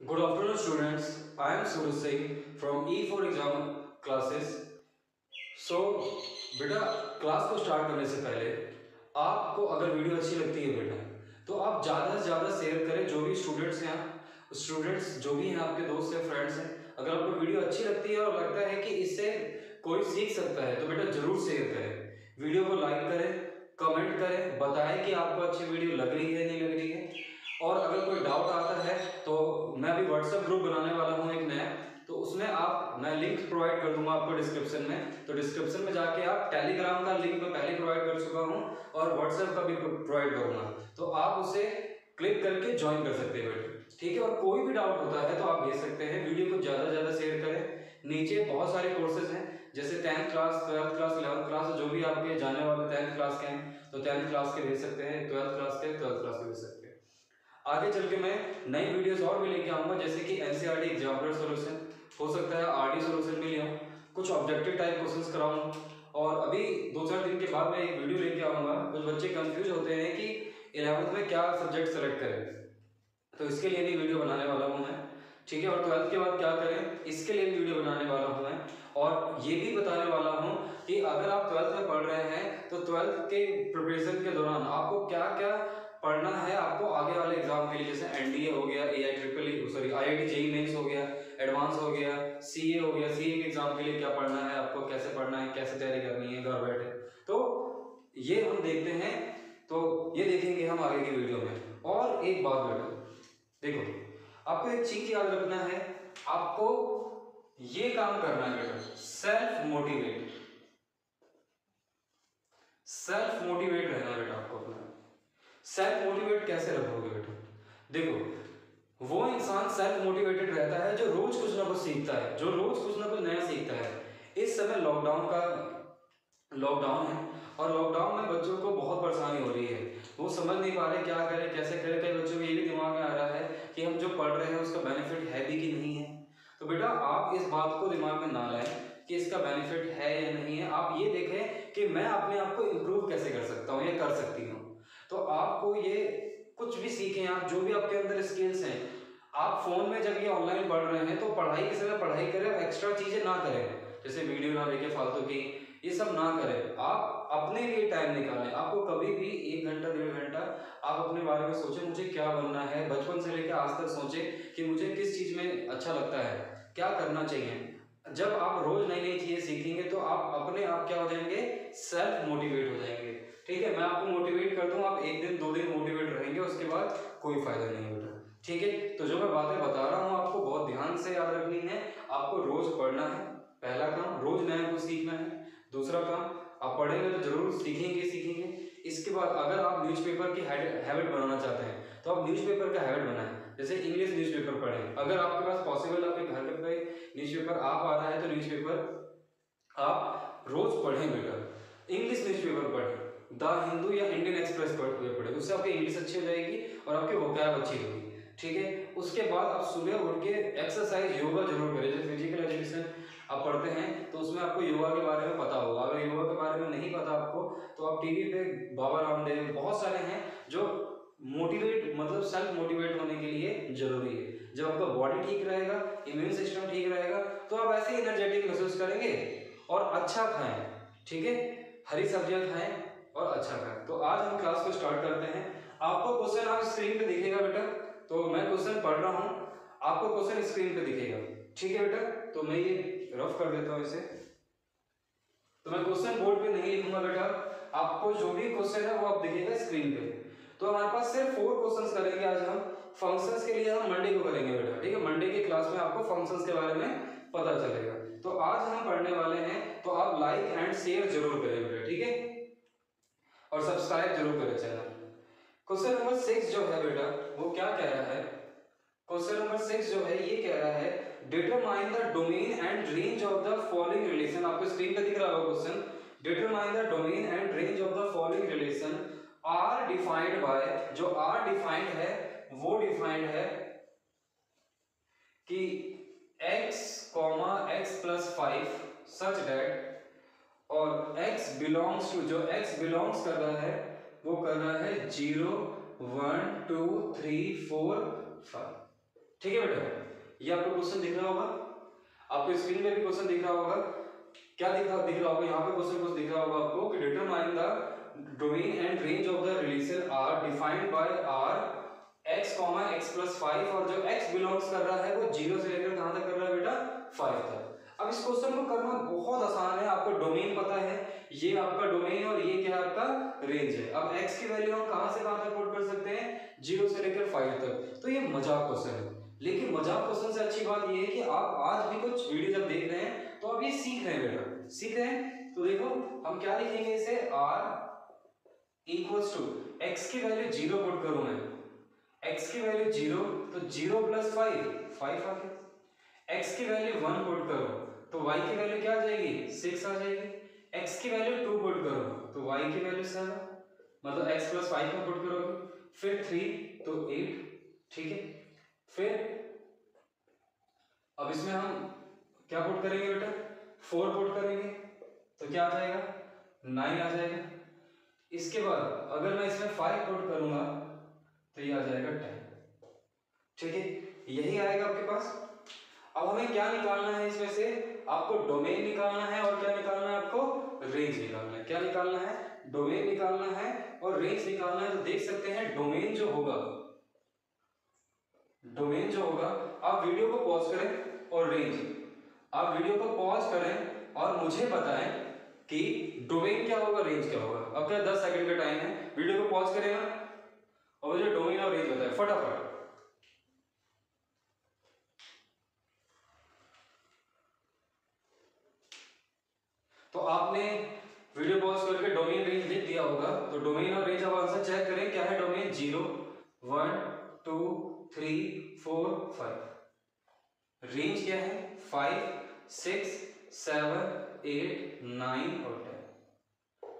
Good afternoon, students. I am Suraj Singh from E4 exam classes. So, बेटा class को start करने से पहले आपको अगर वीडियो अच्छी लगती है बेटा तो आप ज़्यादा से ज़्यादा शेयर करें जो भी स्टूडेंट्स हैं स्टूडेंट्स जो भी हैं आपके दोस्त हैं फ्रेंड्स हैं अगर आपको वीडियो अच्छी लगती है और लगता है कि इससे कोई सीख सकता है तो बेटा ज़रूर शेयर करें वीडियो को लाइक करें कमेंट करें बताएँ कि आपको अच्छी वीडियो लग रही है नहीं लग रही है और अगर कोई डाउट आता है तो मैं अभी व्हाट्सएप ग्रुप बनाने वाला हूँ एक नया। तो उसमें आप, मैं लिंक प्रोवाइड कर दूँगा आपको डिस्क्रिप्शन में। तो डिस्क्रिप्शन में जाके आप टेलीग्राम का लिंक मैं पहले प्रोवाइड कर चुका हूँ और व्हाट्सएप का भी प्रोवाइड करूँगा। तो आप उसे क्लिक करके ज्वाइन कर सकते हैं ठीक है? और कोई भी डाउट होता है तो आप भेज सकते हैं। वीडियो को ज़्यादा से ज़्यादा शेयर करें। नीचे बहुत सारे कोर्सेज हैं, जैसे tenth class twelfth class eleventh class जो भी आपके जाने वाले टेंथ क्लास के हैं तो टेंथ क्लास के भेज सकते हैं ट्वेल्थ क्लास के ट्वेल्थ क्लास के भेज सकते हैं। आगे चल के मैं नई वीडियोस और भी लेके आऊँगा, जैसे कि एनसीईआरटी एग्जामिनर सॉल्यूशन हो सकता है आरडी सॉल्यूशन भी ले आऊँ, कुछ ऑब्जेक्टिव टाइप क्वेश्चंस कराऊँ, और अभी दो चार दिन के बाद मैं एक वीडियो लेके आऊँगा, कुछ बच्चे कंफ्यूज होते हैं कि इलेवंथ में क्या सब्जेक्ट सेलेक्ट करें। तो इसके लिए भी वीडियो बनाने वाला हूँ मैं। ठीक है, और ट्वेल्थ के बाद क्या करें, इसके लिए भी वीडियो बनाने वाला हूँ मैं। और ये भी बताने वाला हूँ कि अगर आप ट्वेल्थ में पढ़ रहे हैं तो ट्वेल्थ के प्रिपरेशन के दौरान आपको क्या क्या पढ़ना है आपको आगे वाले एग्ज़ाम के लिए, जैसे एनडीए हो गया A I triple sorry I I T JEE हो गया एडवांस हो गया सी ए हो गया सी ए के एग्ज़ाम के लिए क्या पढ़ना है, आपको कैसे पढ़ना है, कैसे तैयारी करनी है, घर बैठे। तो ये हम देखते हैं तो ये देखेंगे हम आगे की वीडियो में। और एक बात बेटा, देखो, आपको एक चीज़ याद रखना है, आपको ये काम करना है बेटा सेल्फ मोटिवेट सेल्फ मोटिवेट रहना बेटा आपको अपना। सेल्फ मोटिवेट कैसे रखोगे बेटा? देखो, वो इंसान सेल्फ मोटिवेटेड रहता है जो रोज कुछ ना कुछ सीखता है, जो रोज कुछ ना कुछ नया सीखता है। इस समय लॉकडाउन का लॉकडाउन है और लॉकडाउन में बच्चों को बहुत परेशानी हो रही है। वो समझ नहीं पा रहे क्या करें, कैसे करें, कई बच्चों को ये भी दिमाग में आ रहा है कि हम जो पढ़ रहे हैं उसका बेनिफिट है भी कि नहीं है। तो बेटा, आप इस बात को दिमाग में ना लाएँ कि इसका बेनिफिट है या नहीं है। आप ये देखें कि मैं अपने आप को इम्प्रूव कैसे कर सकता हूँ या कर सकती हूँ। तो आपको ये कुछ भी सीखें, आप जो भी आपके अंदर स्किल्स हैं, आप फ़ोन में जब ये ऑनलाइन पढ़ रहे हैं तो पढ़ाई के समय पढ़ाई करें एक्स्ट्रा चीज़ें ना करें। जैसे वीडियो ना देखे, फालतू की, ये सब ना करें। आप अपने लिए टाइम निकालें। आपको कभी भी एक घंटा, डेढ़ घंटा आप अपने बारे में सोचें, मुझे क्या बनना है? बचपन से लेकर आज तक सोचें कि मुझे किस चीज़ में अच्छा लगता है, क्या करना चाहिए। जब आप रोज नई नई चीज़ें सीखेंगे तो आप अपने आप क्या हो जाएँगे? सेल्फ मोटिवेट ठीक है, मैं आपको मोटिवेट कर दूँ आप एक दिन, दो दिन मोटिवेट रहेंगे, उसके बाद कोई फ़ायदा नहीं होगा ठीक है तो जो मैं बातें बता रहा हूँ, आपको बहुत ध्यान से याद रखनी है। आपको रोज पढ़ना है, पहला काम, रोज नया कुछ सीखना है। दूसरा काम, आप पढ़ेंगे तो ज़रूर सीखेंगे सीखेंगे। इसके बाद अगर आप न्यूज़पेपर की हैबिट बनाना चाहते हैं तो आप न्यूज़पेपर का हैबिट बनाएँ। जैसे इंग्लिश न्यूज़पेपर पढ़ें। अगर आपके पास पॉसिबल आपके घर पे न्यूज़पेपर आ रहा है तो न्यूज़पेपर आप रोज पढ़ें बेटा। इंग्लिश न्यूज़पेपर पढ़ें। द हिंदू या इंडियन एक्सप्रेस पढ़े उससे आपकी इंग्लिश अच्छी हो जाएगी और आपकी वोकैब अच्छी होगी। ठीक है? उसके बाद आप सुबह उठ के एक्सरसाइज योगा ज़रूर करें। जैसे फ़िज़िकल एजुकेशन आप पढ़ते हैं तो उसमें आपको योगा के बारे में पता होगा। अगर योगा के बारे में नहीं पता आपको तो आप टीवी पे बाबा रामदेव बहुत सारे हैं जो मोटिवेट मतलब सेल्फ मोटिवेट होने के लिए ज़रूरी है। जब आपका बॉडी ठीक रहेगा इम्यून सिस्टम ठीक रहेगा तो आप ऐसे ही एनर्जेटिक महसूस करेंगे और अच्छा खाएँ। ठीक है? हरी सब्ज़ियाँ खाएँ और अच्छा करें तो आज हम क्लास को स्टार्ट करते हैं। आपको क्वेश्चन आप स्क्रीन पे दिखेगा बेटा। तो मैं क्वेश्चन पढ़ रहा हूँ। आपको क्वेश्चन स्क्रीन पे दिखेगा। ठीक है बेटा? तो मैं ये रफ कर देता हूँ इसे। तो मैं क्वेश्चन बोर्ड पे नहीं लिखूँगा बेटा। आपको जो भी क्वेश्चन है, वो आप दिखेगा स्क्रीन पे। तो हमारे पास सिर्फ़ फोर क्वेश्चंस करेंगे आज हम। फ़ंक्शंस के लिए हम मंडे को करेंगे बेटा। ठीक है? मंडे की क्लास में आपको फ़ंक्शंस के बारे में पता चलेगा। तो आज हम पढ़ने वाले हैं। तो आप लाइक एंड शेयर ज़रूर करें बेटा। ठीक है? और सब्सक्राइब ज़रूर करें चैनल क्वेश्चन नंबर सिक्स जो है बेटा, वो क्या कह रहा है? क्वेश्चन नंबर सिक्स जो है, ये कह रहा है determine the domain and range of the following relation आपको स्क्रीन पे दिख रहा होगा question determine the domain and range of the following relation are defined by जो आर डिफाइंड है, वो डिफाइंड है कि x comma x plus five such that और x बिलोंग्स टू जो x बिलोंग्स कर रहा है, वो कर रहा है zero one two three four five ठीक है बेटा? ये आपको क्वेश्चन दिख रहा होगा। आपको स्क्रीन पे भी क्वेश्चन दिख रहा होगा। क्या दिख रहा दिख रहा होगा? यहाँ पे क्वेश्चन कुछ दिख रहा होगा आपको कि determine the domain and range of the relation are defined by R x x plus five और जो x बिलोंग्स कर रहा है वो ज़ीरो से लेकर कहाँ तक कर रहा है बेटा? फाइव तक। अब इस क्वेश्चन को करना बहुत आसान है, आपको डोमेन पता है, ये आपका डोमेन और ये क्या है आपका रेंज है। अब x की वैल्यू हम कहाँ से कहाँ तक पुट कर सकते हैं? ज़ीरो से लेकर फाइव तक। तो ये मज़ाक क्वेश्चन है। लेकिन मज़ाक क्वेश्चन से अच्छी बात ये है कि आप आज भी कुछ वीडियो जब देख रहे हैं तो आप ये सीख रहे हैं बेटा। सीख रहे हैं? तो देखो, हम क्या लिखेंगे इसे? R इक्वल्स टू x की वैल्यू ज़ीरो पुट करूँ मैं। x की वैल्यू ज़ीरो तो ज़ीरो प्लस फाइव फाइव आ गया। X की वैल्यू वन पुट करो तो y की वैल्यू क्या आ जाएगी? सिक्स आ जाएगी। X की वैल्यू टू पुट करो तो y की वैल्यू सेवन मतलब x प्लस फाइव में पुट करोगे। फिर थ्री तो एट ठीक है? फिर, अब इसमें हम क्या पुट करेंगे बेटा? फोर पुट करेंगे तो क्या आ जाएगा? नाइन आ जाएगा। इसके बाद, अगर मैं इसमें फाइव पुट करूँगा तो ये आ जाएगा टेन ठीक है? यही आएगा आपके पास। अब हमें क्या निकालना है इसमें से? आपको डोमेन निकालना है और क्या निकालना है आपको? रेंज निकालना है। क्या निकालना है? डोमेन निकालना है और रेंज निकालना है तो देख सकते हैं डोमेन जो होगा। डोमेन जो होगा, आप वीडियो को पॉज करें और रेंज आप वीडियो को पॉज करें और मुझे बताएँ कि डोमेन क्या होगा रेंज क्या होगा। अब क्या 10 सेकंड का टाइम है। वीडियो को पॉज करेगा और मुझे डोमेन और रेंज बताए। फटाफट। तो आपने वीडियो पॉज करके डोमेन रेंज लिख दिया होगा। तो डोमेन और रेंज अब आंसर चेक करें, क्या है domain zero one two three four five range क्या है? Five six seven eight nine और टेन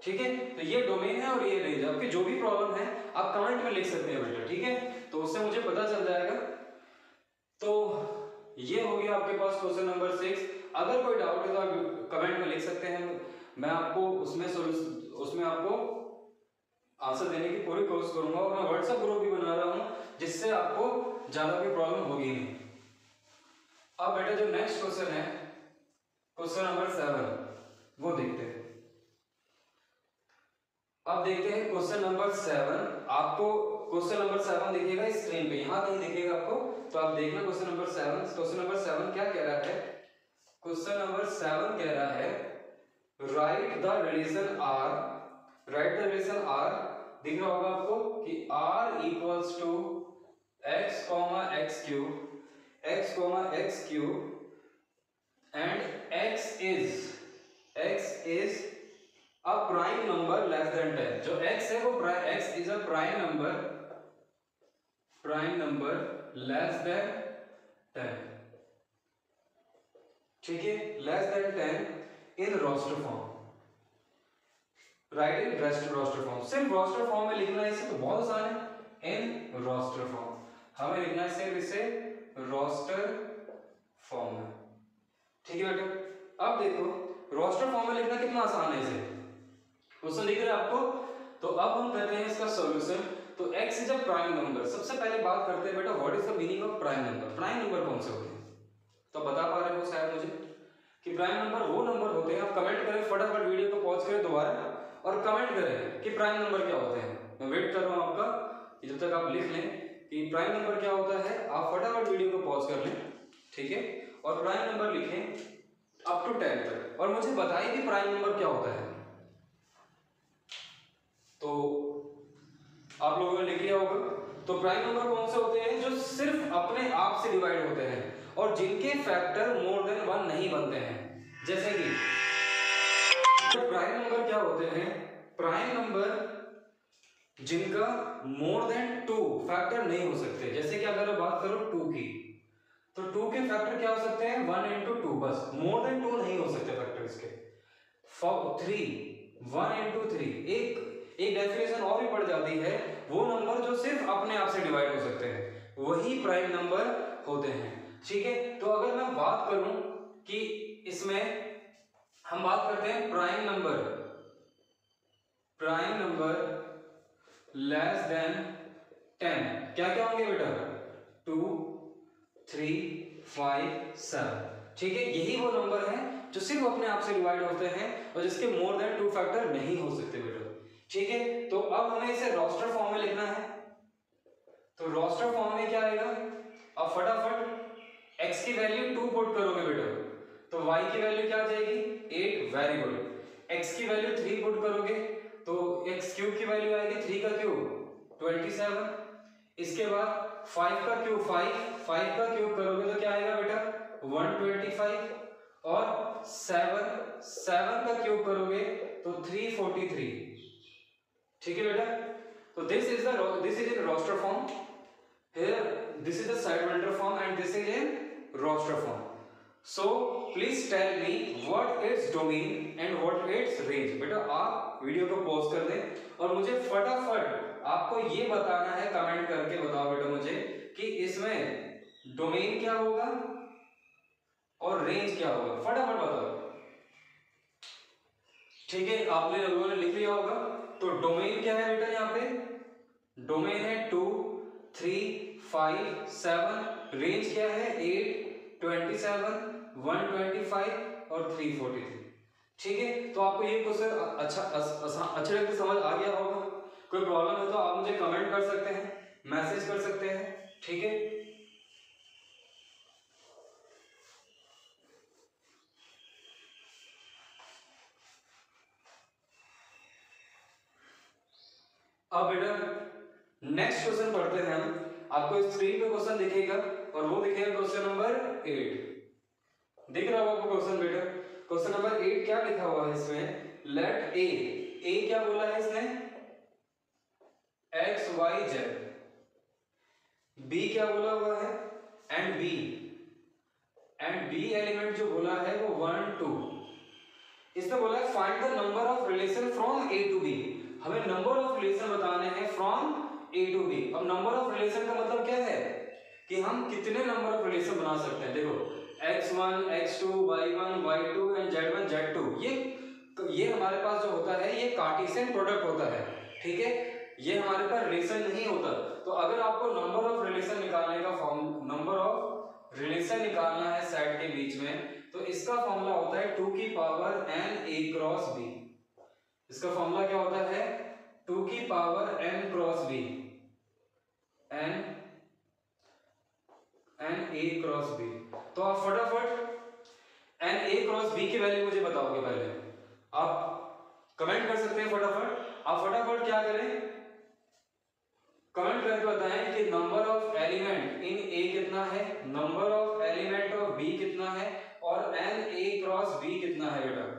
ठीक है? तो ये डोमेन है और ये रेंज है। आपकी जो भी प्रॉब्लम है, आप कमेंट में लिख सकते हैं बेटा, ठीक है? तो उससे मुझे पता चल जाएगा ये हो गया आपके पास क्वेश्चन नंबर सिक्स अगर कोई डाउट है तो आप कमेंट में लिख सकते हैं। मैं आपको उसमें उसमें आपको आंसर देने की पूरी कोशिश करूँगा और मैं व्हाट्सएप ग्रुप भी बना रहा हूँ, जिससे आपको ज़्यादा कोई प्रॉब्लम होगी नहीं। अब बेटा जो नेक्स्ट क्वेश्चन है क्वेश्चन नंबर सेवन वो देखते हैं। अब देखते हैं क्वेश्चन नंबर सेवन। आपको क्वेश्चन नंबर सेवन दिखेगा स्क्रीन पे। यहाँ कहीं दिखेगा आपको। तो आप देखना question number seven. Question number seven क्या कह रहा है? क्वेश्चन नंबर सेवन कह रहा है write the relation R write the relation R दिख रहा होगा आपको कि r equals to x comma x cube x comma x cube and x is x is prime number less than 10 जो x है वो x is a prime number prime number less than 10 ठीक है? Less than 10 in roster form write in rest roster form सिर्फ़ roster form में लिखना है इसे तो बहुत आसान है इन रोस्टर फॉर्म हमें लिखना है सिर्फ़ इसे रोस्टर फॉर्म में। ठीक है बेटा? अब देखो रोस्टर फॉर्म में लिखना कितना आसान है इसे। क्वेश्चन दिख रहा है आपको? तो अब हम करते हैं इसका सॉल्यूशन तो x is a prime number सबसे पहले बात करते हैं, बेटा what is the meaning of prime number prime number कौन से होते हैं? तो बता पा रहे हो शायद मुझे कि प्राइम नंबर वो नंबर होते हैं। आप कमेंट करें, फटाफट वीडियो को पॉज करें दोबारा और कमेंट करें कि प्राइम नंबर क्या होते हैं। मैं वेट कर रहा हूँ आपका कि जब तक आप लिख लें कि प्राइम नंबर क्या होता है, आप फटाफट वीडियो को पॉज कर लें, ठीक है? और प्राइम नंबर लिखें अप टू टेन तक। और मुझे बताइए कि प्राइम नंबर क्या होता है। तो आप लोगों ने लिख लिया होगा। तो प्राइम नंबर कौन से होते हैं? जो सिर्फ़ अपने आप से डिवाइड होते हैं और जिनके फैक्टर मोर देन वन नहीं बनते हैं। जैसे कि तो प्राइम नंबर क्या होते हैं? प्राइम नंबर जिनका मोर देन टू फैक्टर नहीं हो सकते। जैसे कि अगर बात करो टू की तो टू के फैक्टर क्या हो सकते हैं? वन इंटू टू बस। मोर देन टू नहीं हो सकते फैक्टर इसके थ्री वन इंटू थ्री एक एक डेफिनेशन और भी बढ़ जाती है, वो नंबर जो सिर्फ़ अपने आप से डिवाइड हो सकते हैं। वही प्राइम नंबर होते हैं। ठीक है? तो अगर मैं बात करूँ कि इसमें हम बात करते हैं prime number prime number less than ten क्या क्या होंगे बेटा? टू थ्री फाइव सेवन ठीक है? यही वो नंबर है जो सिर्फ़ अपने आप से डिवाइड होते हैं और जिसके मोर देन टू फैक्टर नहीं हो सकते बेटा। ठीक है? तो अब हमें इसे रोस्टर फॉर्म में लिखना है। तो रोस्टर फॉर्म में क्या आएगा अब फटाफट x की वैल्यू टू पुट करोगे बेटा। तो y की वैल्यू क्या आ जाएगी? एट वेरी गुड x की वैल्यू थ्री पुट करोगे तो x क्यूब की वैल्यू आएगी थ्री का क्यूब ट्वेंटी सेवन इसके बाद फाइव का क्यूब फाइव फाइव का क्यूब करोगे तो क्या आएगा बेटा? वन ट्वेंटी फाइव और सेवन सेवन का क्यूब करोगे तो थ्री फोर्टी थ्री ठीक है बेटा? तो this is this is in roster form here, this is the sidewinder form and this is in roster form. So, please tell me what its domain and what बेटा, आप video को pause कर दें और मुझे फटाफट आपको ये बताना है कमेंट करके बताओ बेटा मुझे कि इसमें डोमेन क्या होगा और रेंज क्या होगा। फटाफट बताओ। ठीक है, आपने लोगों ने लिख लिया होगा। तो डोमेन क्या है बेटा यहाँ पे? डोमेन है two three five seven range क्या है? Eight twenty seven one twenty five और थ्री फोर्टी थ्री ठीक है? तो आपको ये क्वेश्चन अच्छा अच्छे ढंग से समझ आ गया होगा। कोई प्रॉब्लम है तो आप मुझे कमेंट कर सकते हैं मैसेज कर सकते हैं। ठीक है? अब बेटा नेक्स्ट क्वेश्चन पढ़ते हैं हम। आपको स्क्रीन पे क्वेश्चन दिखेगा और वो दिखेगा क्वेश्चन नंबर एट दिख रहा होगा आपको क्वेश्चन बेटा? क्वेश्चन नंबर एट क्या लिखा हुआ है इसमें? लेट ए ए क्या बोला है इसने? एक्स वाई जेड बी क्या बोला हुआ है? And B and B element जो बोला है वो वन टू इसने बोला है find the number of relation from A to B हमें नंबर ऑफ़ रिलेशन बताने हैं फ्रॉम ए टू बी अब नंबर ऑफ़ रिलेशन का मतलब क्या है? कि हम कितने नंबर ऑफ़ रिलेशन बना सकते हैं? देखो x1 x2 y1 y2 and z1 z2 ये ये हमारे पास जो होता है, ये कार्टेशियन प्रोडक्ट होता है, ठीक है? ये हमारे पास रिलेशन नहीं होता। तो अगर आपको नंबर ऑफ़ रिलेशन निकालने का फॉर्म नंबर ऑफ़ रिलेशन निकालना है सेट के बीच में तो इसका फॉर्मूला होता है टू की power N A cross B इसका फॉर्मूला क्या होता है? Power N cross B N N A cross B तो आप फटाफट एन ए क्रॉस बी की वैल्यू मुझे बताओगे पहले। आप कमेंट कर सकते हैं फटाफट। आप फटाफट क्या करें? कमेंट करके बताएँ कि number of element in A कितना है? Number of element of B कितना है? और एन ए क्रॉस बी कितना है बेटा?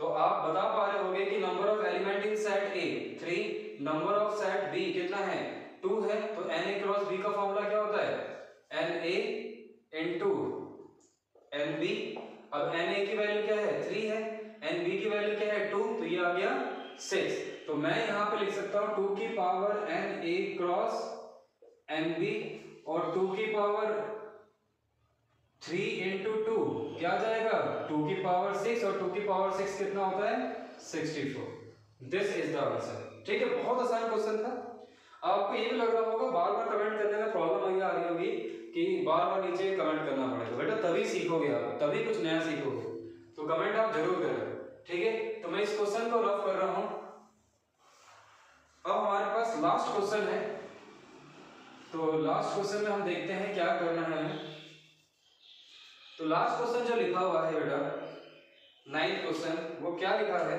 तो आप बता पा रहे होगे कि number of element in set A three number of set B कितना है? टू है तो एन ए क्रॉस बी का फॉर्मूला क्या होता है? N A into N B अब एन ए की वैल्यू क्या है? थ्री है। एन बी की वैल्यू क्या है? टू तो ये आ गया सिक्स तो मैं यहाँ पे लिख सकता हूँ टू की power N A cross N B और टू की पावर थ्री इंटू टू क्या जाएगा? टू की पावर सिक्स और टू की पावर सिक्स कितना होता है? Sixty four this is the answer ठीक है, बहुत आसान क्वेश्चन था। आपको ये भी लग रहा होगा, बार बार कमेंट करने में प्रॉब्लम ये आ रही होगी कि बार बार नीचे कमेंट करना पड़ेगा। बेटा, तभी सीखोगे आप, तभी कुछ नया सीखोगे। तो कमेंट आप ज़रूर करें। ठीक है तो मैं इस क्वेश्चन को रफ कर रहा हूँ। अब हमारे पास लास्ट क्वेश्चन है। तो लास्ट क्वेश्चन में हम देखते हैं क्या करना है। तो लास्ट क्वेश्चन जो लिखा हुआ है बेटा नाइन्थ क्वेश्चन वो क्या लिखा है?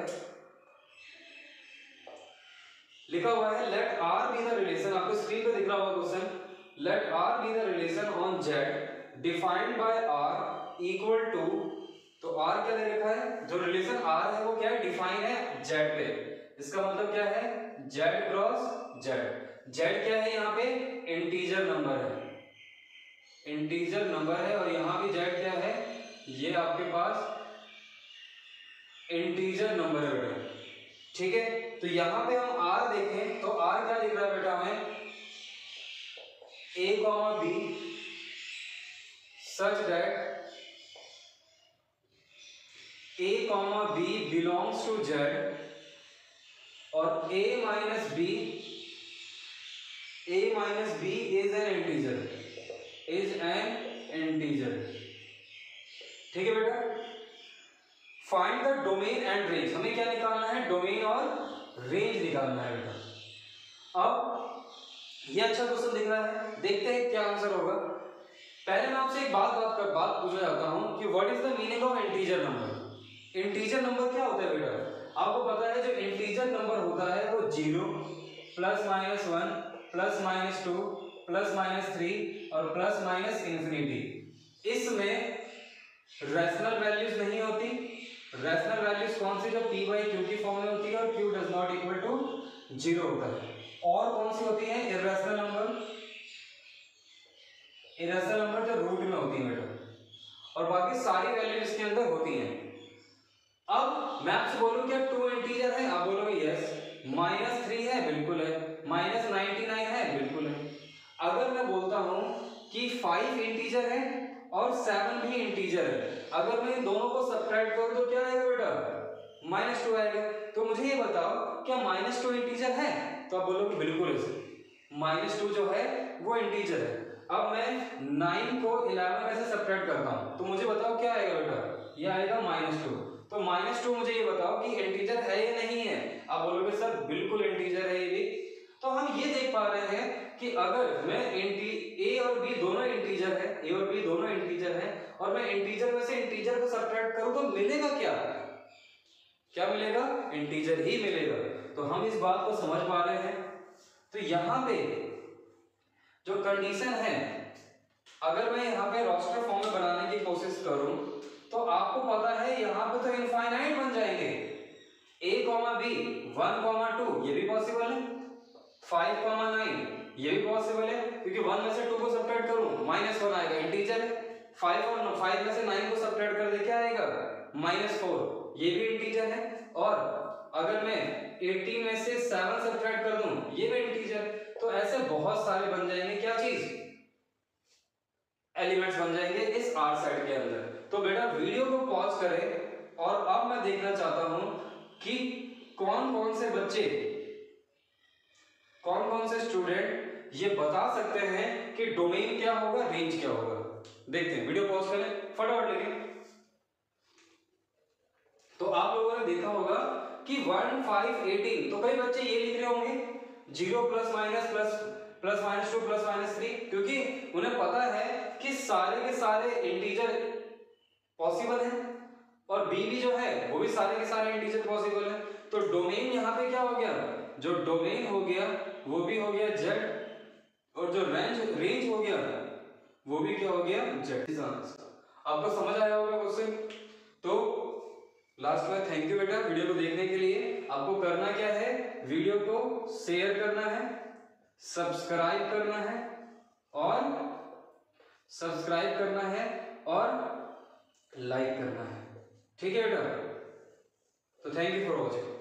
लिखा हुआ है let R be the relation आपको स्क्रीन पे दिख रहा होगा question let R be the relation on Z defined by R equal to तो आर क्या दे रखा है? जो रिलेशन आर है, वो क्या है? डिफाइन है जेड पे. इसका मतलब क्या है? जेड क्रॉस जेड जेड क्या है यहाँ पे? इंटीजर नंबर है. इंटीजर नंबर है और यहाँ भी जेड क्या है? ये आपके पास इंटीजर नंबर है बेटा। ठीक है? तो यहाँ पे हम आर देखें तो आर क्या लिख रहा है बेटा हमें? A comma B such that A comma B belongs to Z और A minus B A minus B is an integer is an integer ठीक है बेटा? Find the domain and range हमें क्या निकालना है? डोमेन और रेंज निकालना है बेटा। अब ये अच्छा क्वेश्चन दिख रहा है। देखते हैं क्या आंसर होगा। पहले मैं आपसे एक बात बात कर, बात पूछना चाहता हूँ कि what is the meaning of integer number integer number क्या होता है बेटा? आपको पता है जो इंटीजर नंबर होता है, वो zero plus minus one plus minus two plus minus three और प्लस माइनस इंफिनिटी इसमें रैशनल वैल्यूज़ नहीं होती। रैशनल वैल्यूज़ कौन सी? जो पी बाई क्यू की फॉर्म में होती है और Q does not equal to zero होता है। और कौन सी होती है? इरेशनल नंबर इरेशनल नंबर जो रूट में होती है बेटा। और बाकी सारी वैल्यू इसके अंदर होती हैं। अब मैं आपसे बोलूँ क्या टू इंटीजर है। आप बोलोगे यस माइनस थ्री है, बिल्कुल है। माइनस नाइनटी नाइन है, बिल्कुल अगर मैं बोलता हूँ कि फाइव इंटीजर है और सेवन भी इंटीजर है, अगर मैं इन दोनों को सब्ट्रैक्ट करूँ तो क्या आएगा बेटा? माइनस टू आएगा। तो मुझे ये बताओ, क्या माइनस टू इंटीजर है? तो आप बोलोगे बिल्कुल माइनस टू जो है, वो इंटीजर है। अब मैं नाइन को इलेवन में से सब्ट्रैक्ट करता हूँ तो मुझे बताओ क्या आएगा बेटा? ये आएगा माइनस टू तो माइनस टू मुझे ये बताओ कि इंटीजर है या नहीं है? आप बोलोगे, सर, बिल्कुल इंटीजर है ये भी। तो हम ये देख पा रहे हैं कि अगर मैं इंटी ए और बी दोनों इंटीजर है ए और बी दोनों इंटीजर है, और मैं इंटीजर में से इंटीजर को सब्ट्रैक्ट करूँ तो मिलेगा क्या? क्या मिलेगा? इंटीजर ही मिलेगा। तो हम इस बात को समझ पा रहे हैं। तो यहाँ पे जो कंडीशन है, अगर मैं यहाँ पे रोस्टर फॉर्म में बनाने की कोशिश करूँ तो आपको पता है यहाँ पे तो इनफाइनाइट बन जाएँगे। A comma B one comma two ये भी पॉसिबल है। फाइव कॉमा नाइन ये भी पॉसिबल है, क्योंकि वन में से टू को सब्ट्रैक्ट करूँ माइनस वन आएगा। इंटीजर है फाइव और फाइव में से नाइन को सब्ट्रैक्ट कर दे क्या आएगा? माइनस फोर ये भी इंटीजर है, और अगर मैं 18 में से 7 सब्ट्रैक्ट कर दूँ, ये भी इंटीजर तो ऐसे बहुत सारे बन जाएँगे, क्या चीज़? एलिमेंट्स बन जाएँगे इस आर सेट के अंदर। तो बेटा वीडियो को पॉज करें, और अब मैं देखना चाहता हूँ कि कौन कौन से बच्चे कौन कौन से स्टूडेंट ये बता सकते हैं कि डोमेन क्या होगा रेंज क्या होगा। देखते हैं वीडियो पॉज करें, फटाफट लेके तो आप लोगों ने देखा होगा कि वन फाइव एटीन तो कई बच्चे ये लिख रहे होंगे zero plus minus plus plus minus two plus minus three क्योंकि उन्हें पता है कि सारे के सारे इंटीजर पॉसिबल है, और बी भी जो है, वो भी सारे के सारे इंटीजर पॉसिबल है। तो डोमेन यहाँ पे क्या हो गया? जो डोमेन हो गया, वो भी हो गया जेड और जो रेंज रेंज हो गया, वो भी क्या हो गया? जेड आपको समझ आया होगा क्वेश्चन तो लास्ट में थैंक यू बेटा वीडियो को देखने के लिए आपको करना क्या है? वीडियो को शेयर करना है सब्सक्राइब करना है और सब्सक्राइब करना है और लाइक करना है। ठीक है बेटा? तो थैंक यू फॉर वॉचिंग